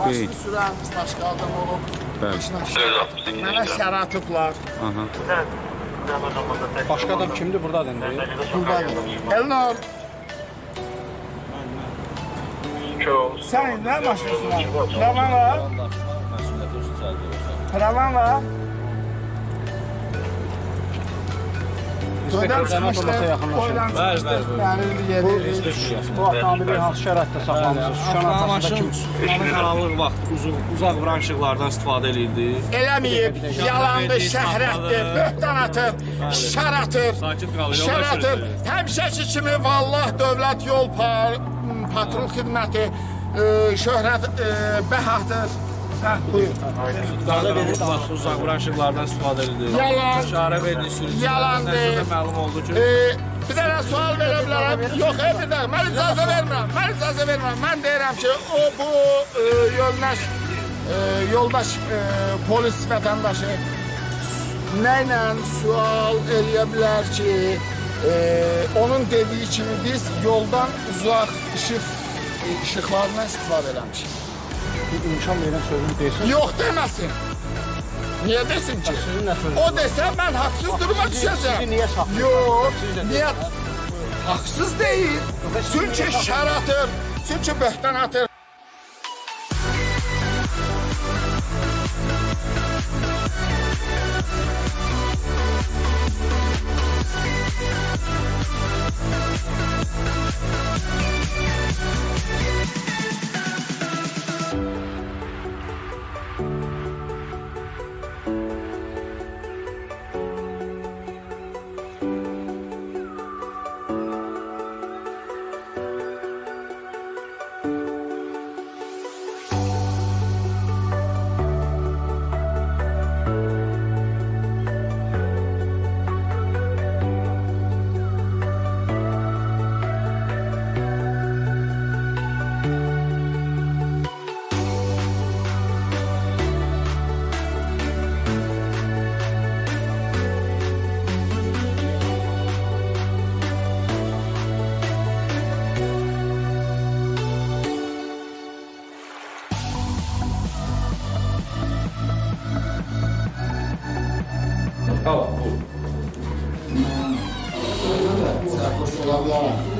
Maşını sürən başqa adam olub. Bəli. Mənə şər atıblar. Aha. Başqa adam kimdir burdadır indi? Buradadır. Elnur. Sən nə maşını sürən? Pravan var? Pravan var? Dönem çıxmışdı, boydan çıxmışdı. Bəli, yedi. Bu avtomobili hansı şəraitdə saxlamısınız? Şuşanın arxasında kim? Maşın qaranlıq vaxt uzun, uzaq vuran işıqlardan istifadə edirdi. Eləməyib, yalandır, şəhrətdir, böhtan atır, şər atır, Sakit qal, şər atır. Həmişəki kimi vallah dövlət yol patrul xidməti, e, şöhrət e, bəhatır. Hə, buyur. Qaranlıq vaxt uzaq vuran işıqlardan istifadə edirdi. Yalan. İşarə verdi sürücü. Yalandır. Nəzərdə məlum oldu ki, E, bir dənə sual verə bilərəm. Yox, e, bir dənə, mən icazə vermirəm, mən icazə vermirəm. Mən deyirəm ki, o bu e, yoldaş, e, yoldaş e, polis vətəndaşı nə ilə sual eləyə bilər ki, e, onun dediyi kimi biz yoldan uzaq işıq işıqlarından istifadə eləmişik. Bir imkan verən sözünü deyirsin. Yox deməsin. Niyə desin ki? O desə mən haqsız duruma düşəcəm. sizi niyə saxlayır? Yox, niyə? Haqsız deyil. Çünki şər atır, çünki böhtan atır. Oh. Mm -hmm. Mm -hmm. Mm.